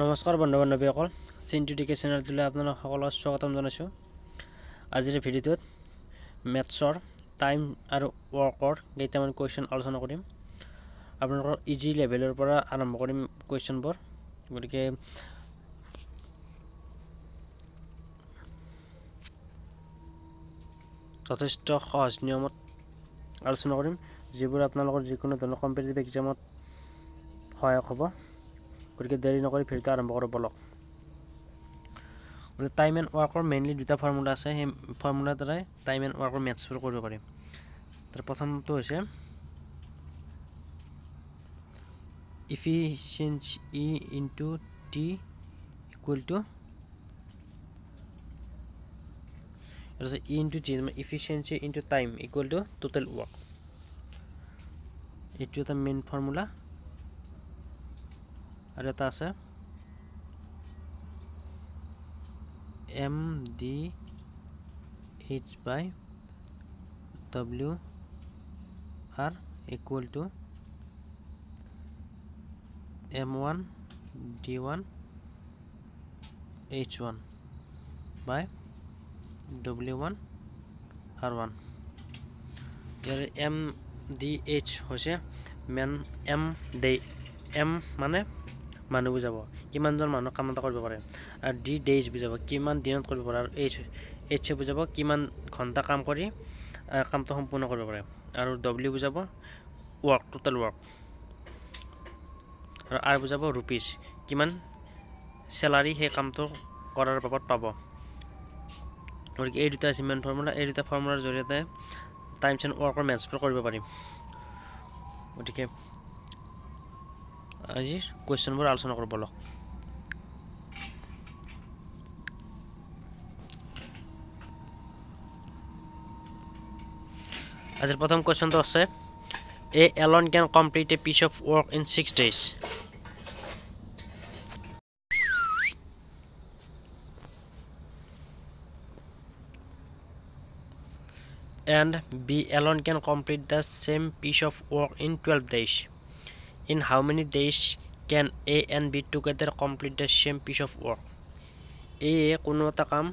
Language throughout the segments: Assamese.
নমস্কাৰ বন্ধু বান্ধৱীসকল চিন্টু ডিকে চেনেলটোলৈ আপোনালোক সকলোকে স্বাগতম জনাইছোঁ। আজিৰ ভিডিঅ'টোত মেথছৰ টাইম আৰু ৱৰ্কৰ কেইটামান কুৱেশ্যন আলোচনা কৰিম। আপোনালোকৰ ইজি লেভেলৰ পৰা আৰম্ভ কৰিম কুৱেশ্যনবোৰ গতিকে যথেষ্ট সহজ নিয়মত আলোচনা কৰিম যিবোৰ আপোনালোকৰ যিকোনো ধৰণৰ কম্পিটিটিভ এক্সামত সহায়ক হ'ব। গতিকে দেৰি নকৰি ভিডিঅ'টো আৰম্ভ কৰোঁ বলক। গতিকে টাইম এণ্ড ৱৰ্কৰ মেইনলি দুটা ফৰ্মুলা আছে সেই ফৰ্মুলাৰ দ্বাৰাই টাইম এণ্ড ৱৰ্কৰ মেথছবোৰ কৰিব পাৰিম। তাৰ প্ৰথমটো হৈছে efficiency E into T equal to তাৰপিছত E into T efficiency into time equal to total work এইটো এটা মেইন ফৰ্মুলা এটা আছে M D H by W R equal to M one D one H one by W one R one year M D H হৈছে মেন এম ডে এম মানে মানুহ বুজাব কিমানজন মানুহ কাম এটা কৰিব পাৰে আৰু ডি ডেইজ বুজাব কিমান দিনত কৰিব পাৰে আৰু এইচ এইচে বুজাব কিমান ঘণ্টা কাম কৰি কামটো সম্পূৰ্ণ কৰিব পাৰে আৰু ডব্লিউ বুজাব ৱৰ্ক টোটেল ৱৰ্ক আৰু আৰ বুজাব ৰুপিজ কিমান চেলাৰী সেই কামটো কৰাৰ বাবদ পাব। গতিকে এই দুটা মেইন ফৰ্মুলা এই দুটা ফৰ্মুলাৰ জৰিয়তে টাইমছ এণ্ড ৱৰ্কৰ মেথছবোৰ কৰিব পাৰিম গতিকে আজিৰ কুৱেশ্যনবোৰ আলোচনা কৰোঁ বলক আজিৰ প্ৰথম কুৱেশ্যনটো আছে। A alone can complete a piece of work in six days and B alone can complete the same piece of work in 12 days. In how many days can A and B together complete the same piece of work? A কোনো এটা কাম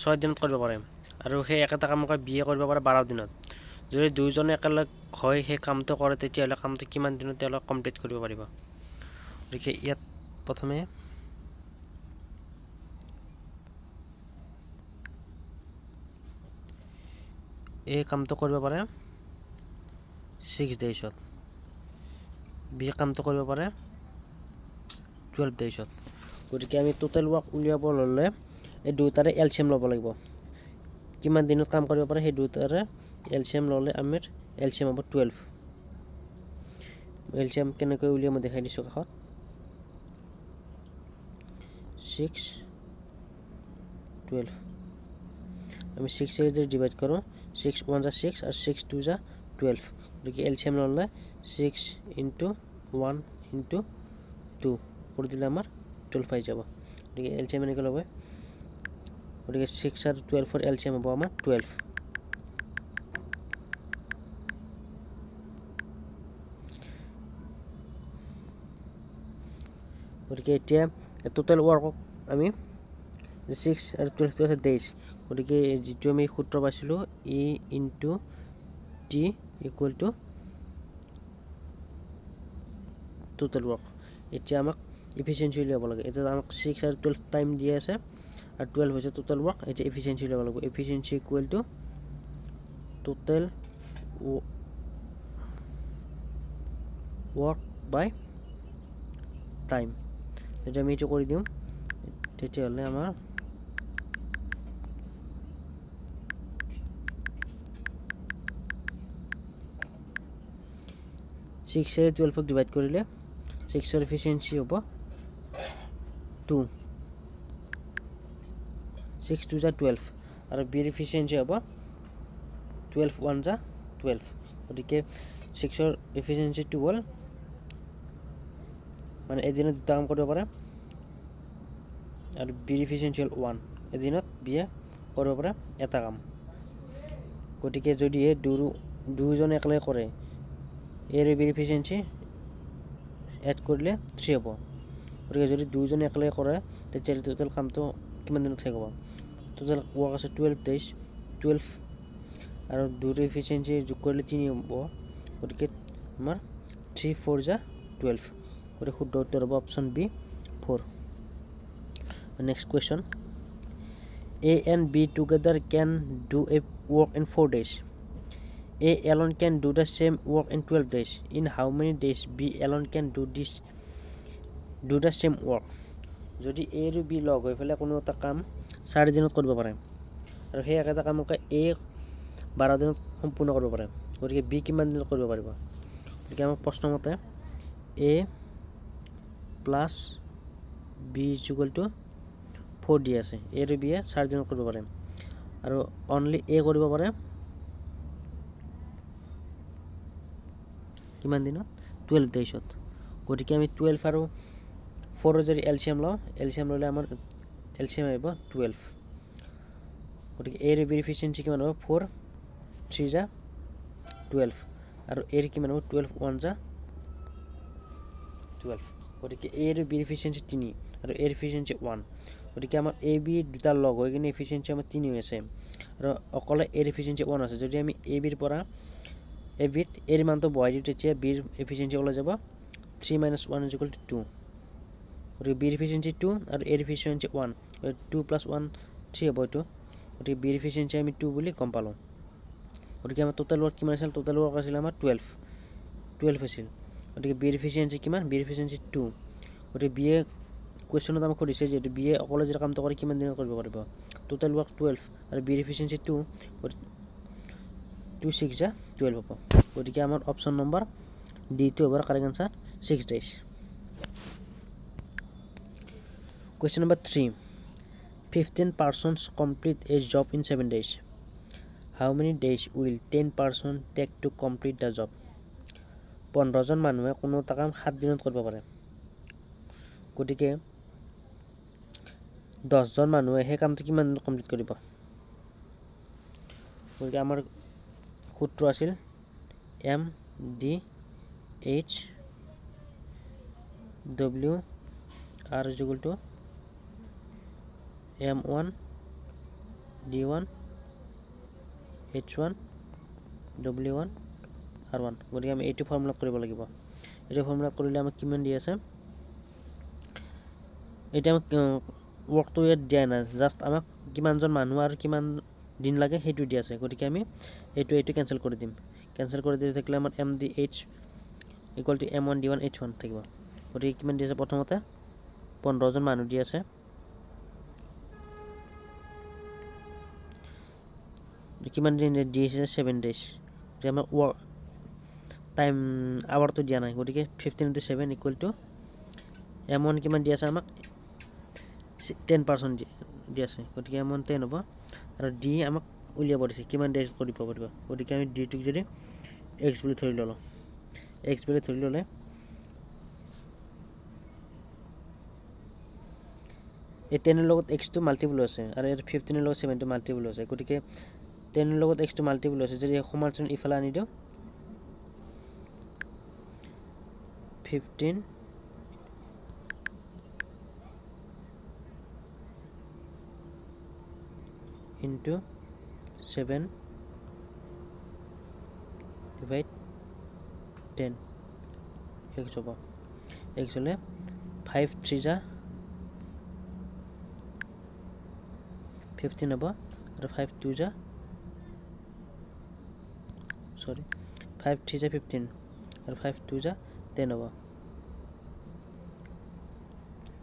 ছয় দিনত কৰিব পাৰে আৰু সেই একেটা কামকে বি এ কৰিব পাৰে বাৰ দিনত। যদি দুয়োজনে একেলগ হয় সেই কামটো কৰে তেতিয়াহ'লে কামটো কিমান দিনত তেওঁলোকে কমপ্লিট কৰিব পাৰিব? গতিকে ইয়াত প্ৰথমে এই কামটো কৰিব পাৰে ছিক্স ডেইজত বি কামটো কৰিব পাৰে। টুৱেলভ ডেইজত গতিকে আমি টোটেল ৱৰ্ক উলিয়াব ল'লে এই দুয়োটাৰে এল চি এম ল'ব লাগিব। কিমান দিনত কাম কৰিব পাৰে সেই দুয়োটাৰে এল চি এম ল'লে আমাৰ এল চি এম হ'ব টুৱেলভ এল চি এম কেনেকৈ উলিয়াই মই দেখাই দিছোঁ কাষত। ছিক্স টুৱেলভ আমি ছিক্স এজেৰ ডিভাইড কৰোঁ। ছিক্স ওৱান যা ছিক্স আৰু ছিক্স টু যা টুৱেলভ গতিকে এল চি এম ল'লে six into one into two কৰি দিলে আমাৰ টুৱেলভ আহি যাব। গতিকে এল চি এম এনেকৈ ল'ব। গতিকে ছিক্স আৰু টুৱেলভৰ এল চি এম হ'ব আমাৰ টুৱেলভ গতিকে এতিয়া টোটেল ৱৰ্কক আমি ছিক্স আৰু টুৱেলভটো আছে ডেইজ গতিকে যিটো আমি সূত্ৰ পাইছিলোঁ E into T equal to total work এতিয়া আমাক ইফিচিয়েঞ্চি উলিয়াব লাগে। এতিয়া আমাক ছিক্স আৰু টুৱেলভ টাইম দি আছে আৰু টুৱেলভ হৈছে টোটেল ৱৰ্ক এতিয়া ইফিচিয়েঞ্চি উলিয়াব লাগিব। Efficiency equal to total work by time যদি আমি এইটো কৰি দিওঁ। তেতিয়াহ'লে আমাৰ ছিক্সেৰে টুৱেলভক ডিভাইড কৰিলে ছিক্সৰ ইফিচিয়েঞ্চি হ'ব টু ছিক্স টু যা টুৱেলভ আৰু বিৰ ইফিচিয়েঞ্চি হ'ব টুৱেলভ ওৱান যা টুৱেলভ গতিকে ছিক্সৰ ইফিচিয়েঞ্চি টু হ'ল মানে এদিনত দুটা কাম কৰিব পাৰে আৰু বিৰ ইফিচিয়েঞ্চি হ'ল ওৱান এদিনত বিয়ে কৰিব পাৰে এটা কাম গতিকে যদিহে দুয়ো দুয়োজনে একেলগে কৰে এৰ বিৰ ইফিচিয়েঞ্চি এড কৰিলে থ্ৰী হ'ব। গতিকে যদি দুয়োজনে একেলগে কৰে তেতিয়াহ'লে টোটেল কামটো কিমান দিনত শেষ হ'ব? টোটেল ৱৰ্ক আছে টুৱেল্ভ ডেইজ টুৱেল্ভ আৰু দুয়োটা ইফিচিয়েঞ্চি যোগ কৰিলে তিনি হ'ব। গতিকে আমাৰ থ্ৰী ফ'ৰ যা টুৱেল্ভ গতিকে শুদ্ধ উত্তৰ হ'ব option B for next question A and B together can do a work in four days A alone can do the same work in twelve days in how many days B alone can do this do the same work যদি এ আৰু বি লগ হৈ পেলাই কোনো এটা কাম চাৰি দিনত কৰিব পাৰে আৰু সেই একেটা কামকে এ বাৰ দিনত সম্পূৰ্ণ কৰিব পাৰে গতিকে বি কিমান দিনত কৰিব পাৰিব? গতিকে আমাক প্ৰশ্নমতে A plus B to four দি আছে। এ আৰু বিয়ে চাৰি দিনত কৰিব পাৰে আৰু অনলি এ কৰিব পাৰে কিমান দিনত? টুৱেল্ভ ডেইজত গতিকে আমি টুৱেল্ভ আৰু ফ'ৰৰ যদি এল চি এম লওঁ এল চি এম ল'লে আমাৰ এল চি এম আহিব টুৱেল্ভ গতিকে এৰ ভেৰিফিচিয়েঞ্চি কিমান হ'ব? ফ'ৰ থ্ৰী যা টুৱেল্ভ আৰু এৰ কিমান হ'ব? টুৱেল্ভ ওৱান যা টুৱেল্ভ গতিকে এৰ ভেৰিফিচিয়েঞ্চি তিনি আৰু এৰ ইফিচিয়েঞ্চি ওৱান গতিকে আমাৰ এ বি দুটা লগ হৈ কিনে ইফিচিয়েঞ্চি আমাৰ তিনি হৈ আছে। আৰু অকলে এৰ ইফিচিয়েঞ্চি ওৱান আছে। যদি আমি এ বিৰ পৰা এ বিত এৰ মানটো বহাই দিওঁ তেতিয়া বিৰ ইফিচিয়েঞ্চি ওলাই যাব three minus one is equal to two গতিকে বিৰ ইফিচিয়েঞ্চি টু আৰু এৰ efficiency one two plus one three হ'ব এইটো গতিকে বিৰ ইফিচিয়েঞ্চি আমি টু বুলি গম পালোঁ গতিকে আমাৰ টোটেল ৱৰ্ক কিমান আছিল? টোটেল ৱৰ্ক আছিল আমাৰ টুৱেল্ভ টুৱেল্ভ আছিল। গতিকে বিৰ ইফিচিয়েঞ্চি কিমান? বিৰ ইফিচিয়েঞ্চি টু গতিকে বি এ কুৱেশ্যনত আমাক সুধিছে যিহেতু বি এ অকলে যদি কামটো কৰে কিমান দিনত কৰিব পাৰিব? টোটেল ৱৰ্ক টুৱেল্ভ আৰু বিৰ ইফিচিয়েঞ্চি টু টু ছিক্স যা টুৱেল্ভ হ'ব গতিকে আমাৰ অপশ্যন নম্বৰ ডিটো হ'ব correct answer six days question number three fifteen persons complete a job in seven days how many days will ten person take to complete the job পোন্ধৰজন মানুহে কোনো এটা কাম সাত দিনত কৰিব পাৰে। গতিকে দহজন মানুহে সেই কামটো কিমান দিনত কমপ্লিট কৰিব? গতিকে আমাৰ সূত্ৰ আছিল M D H W R equal to M one D one H one W one R one. গতিকে আমি এইটো ফৰ্মুলা কৰিব লাগিব। এইটো ফৰ্মুলা কৰিলে আমাক কিমান দি আছে? এতিয়া আমাক ৱৰ্কটো ইয়াত দিয়া নাই। জাষ্ট আমাক কিমানজন মানুহ আৰু কিমান দিন লাগে সেইটো দি আছে। গতিকে আমি এইটো এইটো কেঞ্চেল কৰি দিম। কেঞ্চেল কৰি দি থাকিলে আমাৰ M D H equal to M one D one H one থাকিব। গতিকে কিমান দি আছে প্ৰথমতে? পোন্ধৰজন মানুহ দি আছে। কিমান দিন দি আছে? ছেভেন ডেইজ গতিকে আমাৰ ৱৰ্ক টাইম আৱাৰটো দিয়া নাই। গতিকে fifteen into seven equal to M one কিমান দি আছে আমাক? টেন পাৰ্চেণ্ট দি আছে। গতিকে এম ওৱান টেন হ'ব। আৰু ডি আমাক উলিয়াব দিছে কিমান ডেজ কৰিব পাৰিব গতিকে আমি ডিটোক যদি এক্স বুলি ধৰি ল'লোঁ এক্স বুলি ধৰি ল'লে এই টেনৰ লগত এক্সটো মাল্টিপুল আছে আৰু ইয়াত ফিফটিনৰ লগত ছেভেনটো মাল্টিপুল আছে। গতিকে টেনৰ লগত এক্সটো মাল্টিপুল আছে যদি সমালোচনা ইফালে আনি দিওঁ ফিফটিন into 7 divide 10 x হ'ব x হ'লে 5 3 যা 15 হ'ব আৰু 5 2 যা চৰি 5 3 যা 15 আৰু 5 2 যা 10 হ'ব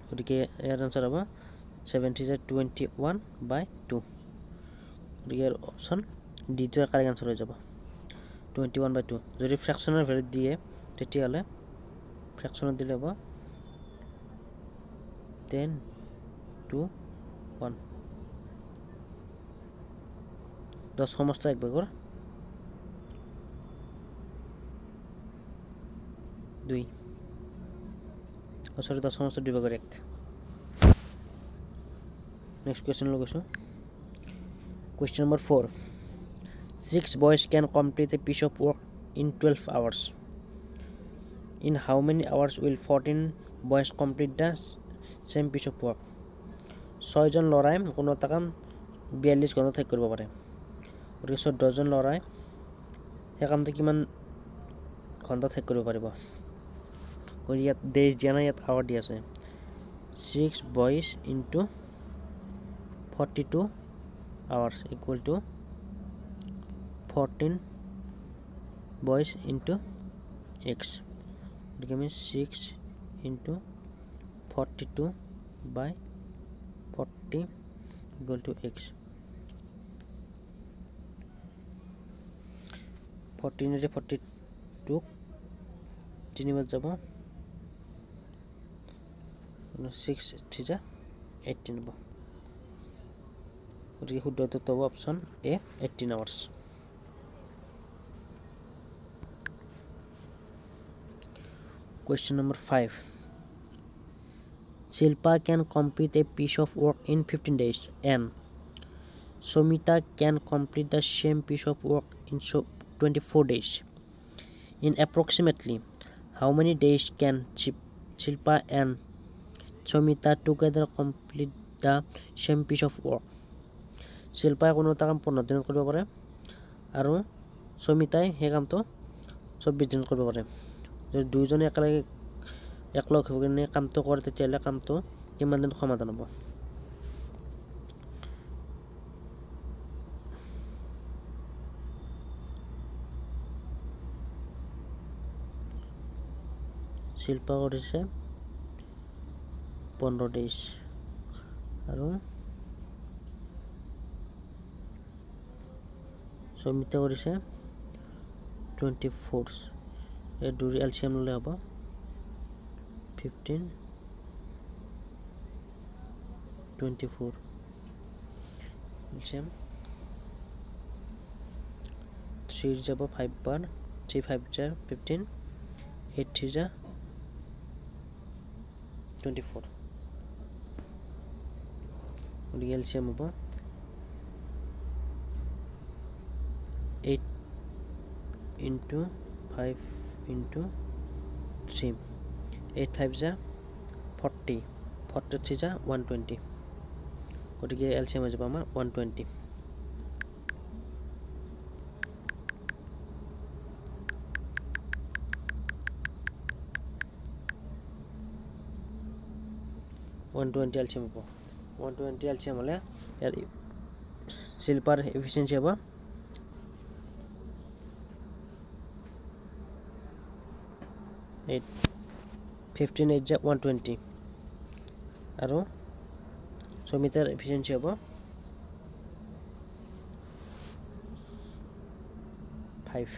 গতিকে ইয়াৰ আনচাৰ হ'ব 70 যা 21 বাই 2 গতিকে অপশ্যন ডিটোৱে কাৰেক্ট আনচাৰ হৈ যাব। টুৱেণ্টি ওৱান বাই টু যদি ফ্ৰেকশ্যনৰ ভেলু দিয়ে তেতিয়াহ'লে ফ্ৰেকশ্যনত দিলে হ'ব টেন টু ওৱান দহ সমস্ত এক ভাগৰ। দুই। চৰি দহ সমস্ত দুই ভাগৰ এক। নেক্সট কুৱেশ্যনলৈ গৈছোঁ। Question number 4 Six boys can complete a piece of work in 12 hours. In how many hours will 14 boys complete the same piece of work ছয়জন ল'ৰাই কোনো এটা কাম বিয়াল্লিছ ঘণ্টা শেষ কৰিব পাৰে। গতিকে চৈধ্যজন ল'ৰাই সেই কামটো কিমান ঘণ্টাত শেষ কৰিব পাৰিব? গতিকে ইয়াত ডেইজ দিয়া নাই ইয়াত আৱাৰ দিয়া আছে। Six boys into forty two hours equal to fourteen boys into X গতিকে আমি six into forty two by forty equal to X ফৰ্টিনেৰে forty টুক তিনিবাৰ যাব ছিক্স থ্ৰী যা এইটিন হ'ব গতিকে শুদ্ধ উত্তৰটো হ'ব option A eighteen hours Question number 5 Shilpa can complete a piece of work in 15 days and Somita can complete the same piece of work in 24 days. In approximately how many days can Shilpa and Somita together complete the same piece of work? শিল্পাই কোনো এটা কাম পোন্ধৰ দিনত কৰিব পাৰে। আৰু চমিতাই সেই কামটো চৌব্বিছ দিনত কৰিব পাৰে। যদি দুয়োজনে একেলগে একলগ হৈ কিনে কামটো কৰে তেতিয়াহ'লে কামটো কিমান দিনত সমাধান হ'ব? শিল্পা কৰিছে। পোন্ধৰ ডেইজ আৰু চমিতা কৰিছে টুৱেণ্টি ফ'ৰ এই দুই এলচিয়াম ল'লে হ'ব fifteen twenty four L C M three যাব ফাইভ বাৰ থ্ৰী ফাইভ যা ফিফটিন এইট থ্ৰী যা টুৱেণ্টি ফ'ৰ গতিকে এলচিয়াম হ'ব eight into five into three eight five যা ফৰ্টি ফৰ্টি থ্ৰী যা ওৱান টুৱেণ্টি গতিকে এল চি এম হৈ যাব আমাৰ one twenty one twenty L C M হ'ব one twenty L C M হ'লে ইয়াৰ চিল্পাৰ এফিচিয়েঞ্চি হ'ব এইট ফিফটিন এইট যে ওৱান টুৱেণ্টি আৰু ছমিটাৰ এফিচিয়েঞ্চি হ'ব ফাইভ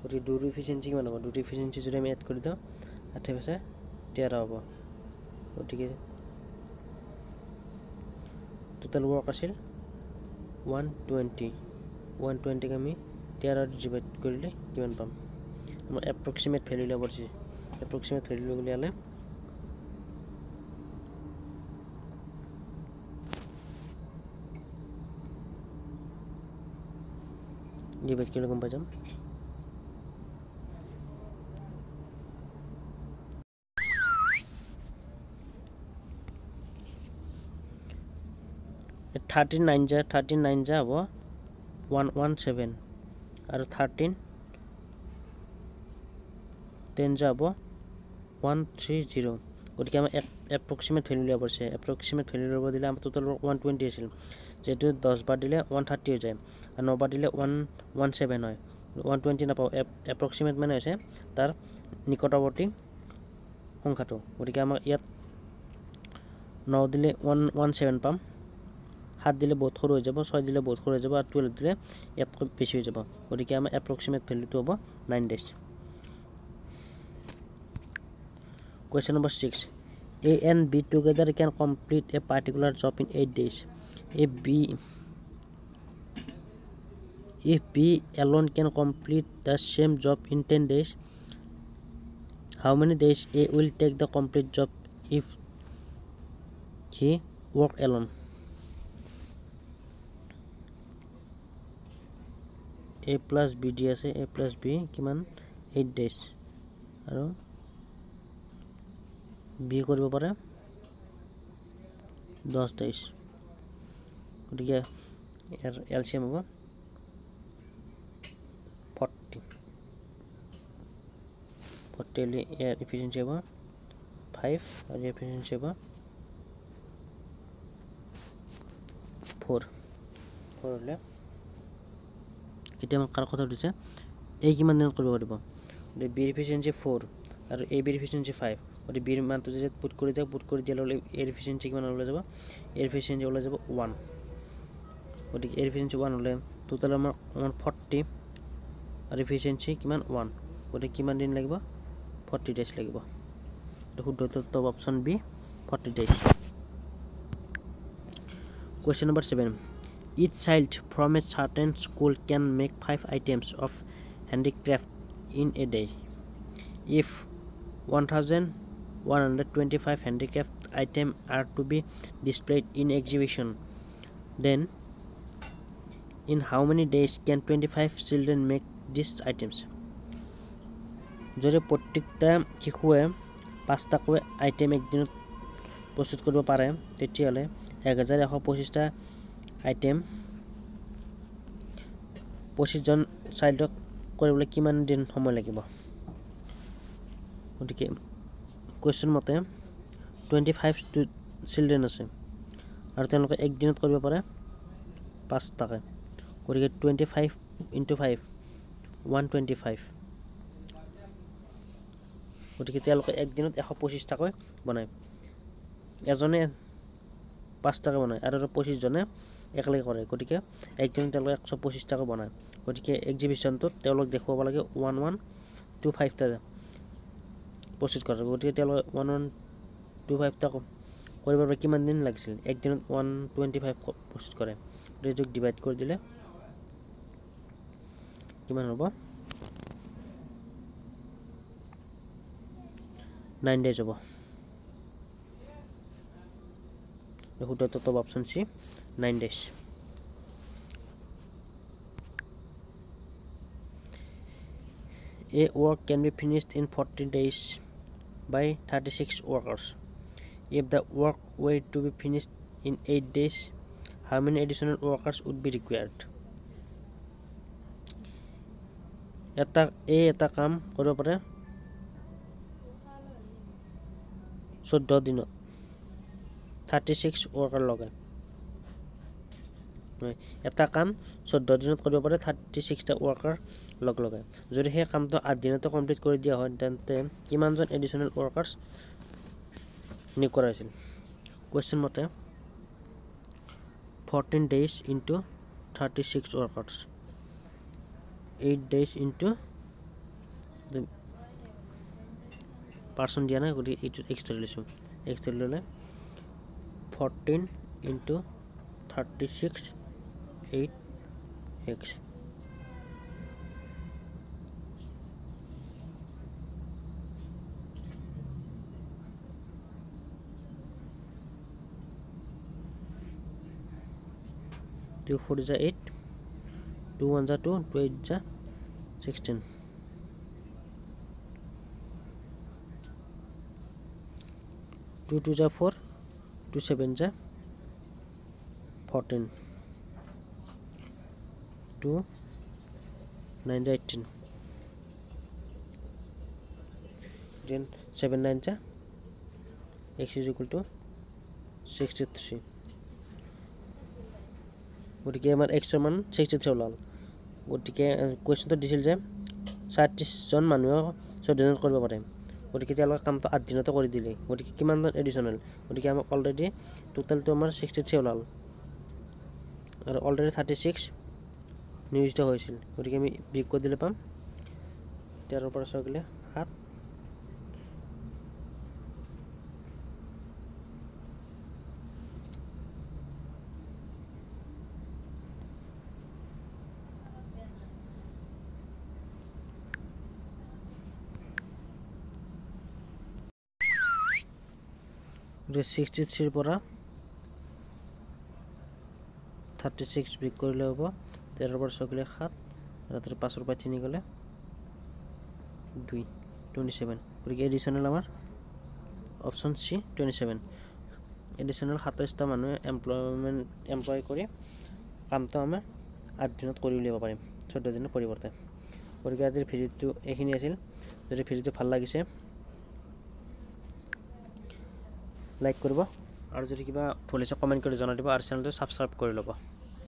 গতিকে দুটো ইফিচিয়েঞ্চি কিমান হ'ব দুটো ইফিচিয়েঞ্চি যদি আমি এড কৰি দিওঁ আঠে পাছে তেৰ হ'ব গতিকে টোটেল ৱৰ্ক আছিল ওৱান টুৱেণ্টি ওৱান টুৱেণ্টিক আমি তেৰ ডিভাইড কৰিলে কিমান পাম মই এপ্ৰক্সিমেট ভেলু উলিয়াব দিছোঁ এপ্ৰক্সিমেট ভেলু উলিয়ালে ডিভাইড কৰিলে গম পাই যাম থাৰ্টিন নাইন যা থাৰ্টিন নাইন যা হ'ব। ওৱান ওৱান ছেভেন আৰু থাৰ্টিন টেন যাব ওৱান থ্ৰী জিৰ' গতিকে আমাৰ এপ্ৰক্সিমেট ভেলু উলিয়াব পাৰিছে। এপ্ৰক্সিমেট ভেলু ল'ব দিলে আমাৰ টোটেল ওৱান টুৱেণ্টি আছিল। যিহেতু দহ বাৰ দিলে ওৱান থাৰ্টি হৈ যায় আৰু ন বাৰ দিলে ওৱান ওৱান ছেভেন হয়। ওৱান টুৱেণ্টি নাপাওঁ এপ্ৰক্সিমেট মানে হৈছে তাৰ নিকটৱৰ্তী সংখ্যাটো। গতিকে আমাক ইয়াত ন দিলে ওৱান ওৱান ছেভেন পাম। সাত দিলে বহুত সৰু হৈ যাব ছয় দিলে বহুত সৰু হৈ যাব আৰু টুৱেল্ভ দিলে ইয়াতকৈ বেছি হৈ যাব। গতিকে আমাৰ এপ্ৰক্সিমেট ভেলুটো হ'ব nine days Question number 6. A and B together can complete a particular job in 8 days. If B if B alone can complete the same job in 10 days, how many days A will take the complete job if he work alone? A plus B D আছে A plus B কিমান 8 days আৰু বি কৰিব পাৰে দহ তেইছ গতিকে ইয়াৰ এল চি এম হ'ব। ফৰ্টি ফৰ্টি হ'লে ইয়াৰ ইফিচিয়েঞ্চি হ'ব। ফাইভ আৰু ইফিচিয়েঞ্চি হ'ব। ফ'ৰ ফ'ৰ হ'লে। এতিয়া মোক কাৰ কথা সুধিছে এই কিমান দিনত কৰিব পাৰিব বিৰ ইফিচিয়েঞ্চি ফ'ৰ আৰু এ বিৰ ইফিচিয়েঞ্চি ফাইভ। গতিকে বিৰ মানটো যেতিয়া পুট কৰি দিয়ক পুট কৰি দিয়াৰ লগে এৰ ইফিচিয়েঞ্চি কিমান ওলাই যাব। এৰ ইফিচিয়েঞ্চি ওলাই যাব ওৱান গতিকে এৰ ইফিচিয়েঞ্চি ওৱান হ'লে টোটেল আমাৰ আমাৰ ফৰ্টি আৰু ইফিচিয়েঞ্চি কিমান ওৱান গতিকে কিমান দিন লাগিব? ফৰ্টি ডেইজ লাগিব। শুদ্ধ top option B forty days question number seven it child from a certain school can make five items of handicraft in a day if one thousand one hundred twenty five handicraft item are to be displayed in exhibition then in how many days can twenty five children make this items যদি প্ৰত্যেকটা শিশুৱে পাঁচটাকৈ আইটেম একদিনত প্ৰস্তুত কৰিব পাৰে তেতিয়াহ'লে এক হাজাৰ এশ পঁচিছটা আইটেম পঁচিছজন চাইল্ডক কৰিবলৈ কিমান দিন সময় লাগিব? গতিকে কুৱেশ্যন মতে টুৱেণ্টি ফাইভ চিলড্ৰেন আছে। আৰু তেওঁলোকে একদিনত কৰিব পাৰে পাঁচটাকৈ। গতিকে twenty five into five one twenty five গতিকে তেওঁলোকে একদিনত এশ পঁচিছটাকৈ বনায়। এজনে পাঁচটাকৈ বনায় আৰু পঁচিছজনে একেলগে কৰে। গতিকে একদিনত তেওঁলোকে এশ পঁচিছটাকৈ বনায়। গতিকে এক্সিবিশ্যনটোত তেওঁলোক দেখুৱাব লাগে ওৱান ওৱান টু ফাইভটা প্ৰস্তুত কৰে গতিকে তেওঁলোকে ওৱান ওৱান টু ফাইভটা কৰিবৰ বাবে কিমান দিন লাগিছিল? একদিনত ওৱান টুৱেণ্টি ফাইভ প্ৰস্তুত কৰে। গতিকে ডিভাইড কৰি দিলে। কিমান হ'ব? নাইন ডেজ হ'ব। শুদ্ধ top option C nine days A work can be finished in 40 days by 36 workers. If the work were to be finished in 8 days, how many additional workers would be required? এটা এই এটা কাম কৰিব পাৰে চৈধ্য দিনত থাৰ্টি ছিক্স ৱৰ্কাৰ লগাই এটা কাম চৈধ্য দিনত কৰিব পাৰে থাৰ্টি ছিক্সটা ৱৰ্কাৰ লগ। লগাই যদি সেই কামটো আঠ দিনতে কমপ্লিট কৰি দিয়া হয় তেন্তে কিমানজন এডিশ্যনেল ৱৰ্কাৰ্ছ নিয়োগ কৰা হৈছিল কুৱেশ্যন মতে fourteen days into thirty six workers eight days into person দিয়া নাই গতিকে এইটো এক্সট্ৰা লৈছোঁ। এক্সট্ৰা ল'লে fourteen into thirty six eight x two four ज़ा एट टू वन ज़ा टू टू एट ज़ा सिक्सटीन टू टू ज़ा फोर टू सेवेन ज़ा fourteen is eighteen. Then seven nine is x is equal to sixty three গতিকে আমাৰ এক্সৰ মান ছিক্সটি থ্ৰী ওলাল গতিকে কুৱেশ্যনটো দিছিল যে ছাত্ৰিছজন মানুহে চৈধ্যদিনত কৰিব পাৰে গতিকে তেওঁলোকে কামটো আঠ দিনতে কৰি দিলে গতিকে কিমানজন এডিশ্যনেল গতিকে আমাক অলৰেডি টোটেলটো আমাৰ ছিক্সটি থ্ৰী ওলাল আৰু অলৰেডি থাৰ্টি ছিক্স নিয়োজিত হৈছিল গতিকে আমি বিগ কৰি দিলে পাম। তেৰৰ পৰা ছয় সাত গতিকে ছিক্সটি থ্ৰীৰ পৰা থাৰ্টি ছিক্স বিক কৰিলে হ'ব তেৰৰ পৰা ছয় গ'লে সাত তাতে পাঁচৰ পৰা তিনি গ'লে দুই টুৱেণ্টি ছেভেন গতিকে এডিশ্যনেল আমাৰ option C twenty seven additional সাতাইছটা মানুহে এমপ্লয়মেণ্ট এমপ্লয় কৰি কামটো আমি আঠ দিনত কৰি উলিয়াব পাৰিম চৈধ্য দিনৰ পৰিৱৰ্তে। গতিকে আজিৰ ভিডিঅ'টো এইখিনি আছিল। যদি ভিডিঅ'টো ভাল লাগিছে লাইক কৰিব। আৰু যদি কিবা ভুল হৈছে কমেণ্ট কৰি জনাই দিব আৰু চেনেলটো ছাবস্ক্ৰাইব কৰি ল'ব।